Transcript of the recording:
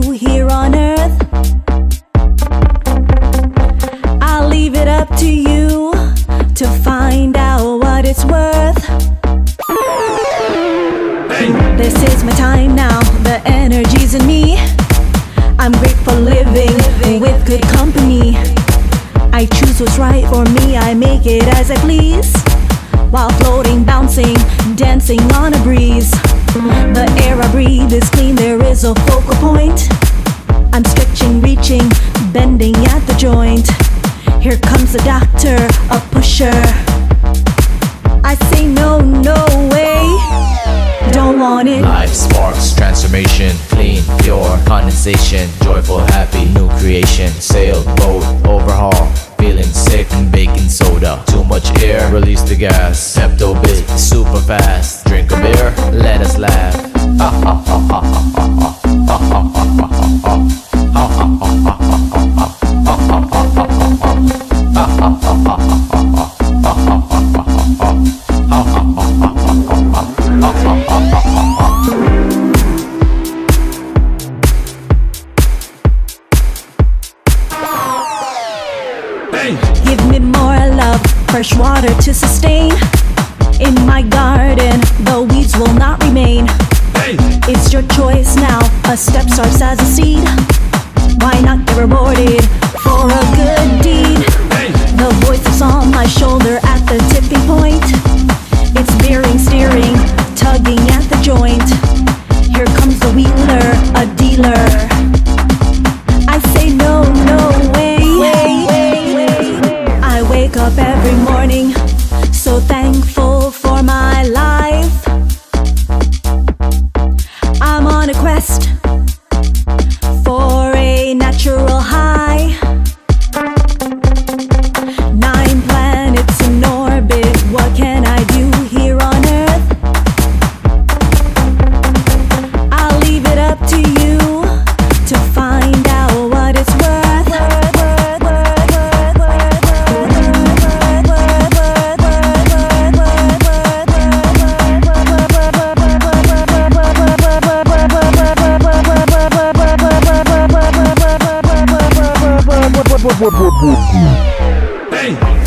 here on earth? I'll leave it up to you to find out what it's worth. This is my time now, the energy's in me. I'm grateful living with good company. I choose what's right for me, I make it as I please. While floating, bouncing, dancing on a breeze. The air I breathe is clean, there is a focal point. I'm stretching, reaching, bending at the joint. Here comes the doctor, a pusher. I say no, no way. Don't want it. Life sparks transformation, clean, pure condensation, joyful, happy, new creation, sailboat overhaul, feeling sick, and baking soda, too much air, release the gas, Pepto Give me more love, fresh water to sustain. In my garden, the weeds will not remain. It's your choice now, a step starts as a seed. Why not get rewarded for a good deed? Vem!